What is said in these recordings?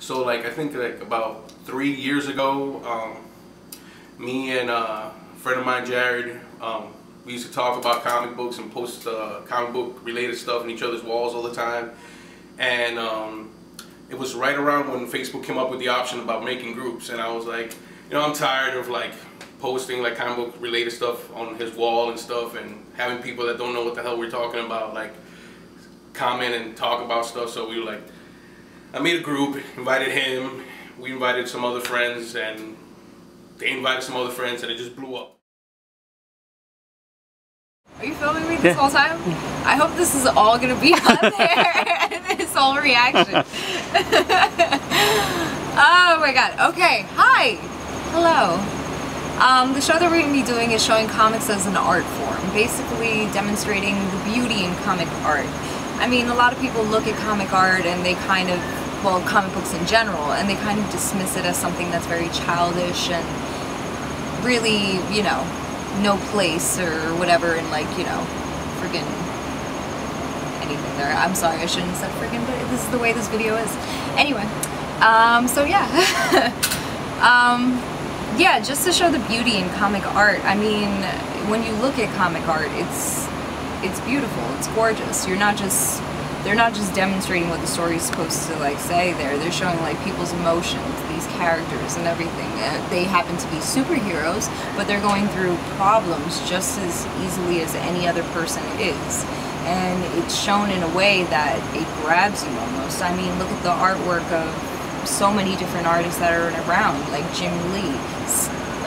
So like I think like about three years ago, um, me and uh, a friend of mine, Jared, um, we used to talk about comic books and post uh, comic book related stuff in each other's walls all the time. And um, it was right around when Facebook came up with the option about making groups, and I was like, you know, I'm tired of like posting like comic book related stuff on his wall and stuff, and having people that don't know what the hell we're talking about like comment and talk about stuff. So we were like, I made a group, invited him, we invited some other friends, and they invited some other friends, and it just blew up. Are you filming me this whole time? I hope this is all gonna be on there. this whole reaction. oh my god. Okay. Hi. Hello. Um, the show that we're going to be doing is showing comics as an art form, basically demonstrating the beauty in comic art. I mean, a lot of people look at comic art and they kind of, well, comic books in general, and they kind of dismiss it as something that's very childish and really, you know, no place or whatever in like, you know, friggin' anything there. I'm sorry, I shouldn't have said friggin', but this is the way this video is. Anyway, um, so yeah. um, yeah, just to show the beauty in comic art. I mean, when you look at comic art, it's it's beautiful, it's gorgeous. You're not just they're not just demonstrating what the story is supposed to like say there. They're showing like people's emotions, these characters and everything. Uh, they happen to be superheroes, but they're going through problems just as easily as any other person is. And it's shown in a way that it grabs you almost. I mean, look at the artwork of so many different artists that are around, like Jim Lee,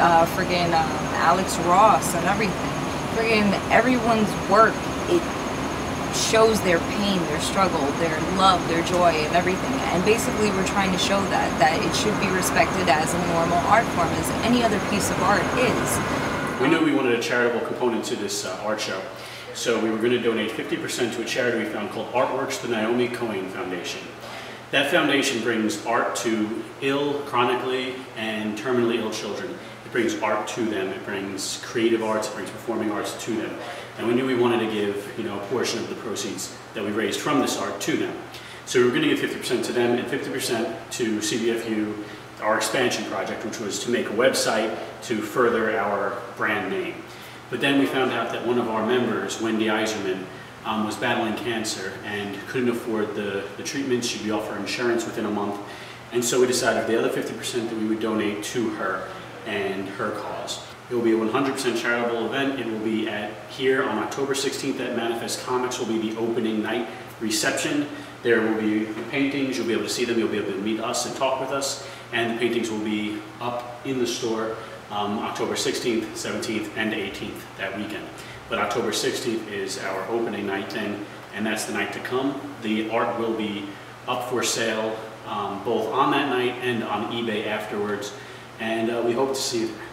uh, friggin' um, Alex Ross and everything. Friggin' everyone's work, it shows their pain, their struggle, their love, their joy, and everything. And basically, we're trying to show that that it should be respected as a normal art form, as any other piece of art is. We knew we wanted a charitable component to this uh, art show, so we were going to donate 50% to a charity we found called Artworks, the Naomi Cohain Foundation. That foundation brings art to ill, chronically, and terminally ill children. Brings art to them. It brings creative arts. It brings performing arts to them. And we knew we wanted to give, you know, a portion of the proceeds that we raised from this art to them. So we were going to give 50% to them and 50% to CBFU, our expansion project, which was to make a website to further our brand name. But then we found out that one of our members, Wendi Iserman, um, was battling cancer and couldn't afford the, the treatment. She'd be off her insurance within a month. And so we decided the other 50% that we would donate to her and her cause. It will be a 100% charitable event. It will be at here on October 16th at Manifest Comics will be the opening night reception. There will be paintings, you'll be able to see them, you'll be able to meet us and talk with us, and the paintings will be up in the store um, October 16th, 17th, and 18th that weekend. But October 16th is our opening night then, and that's the night to come. The art will be up for sale um, both on that night and on eBay afterwards, and uh, we hope to see you there.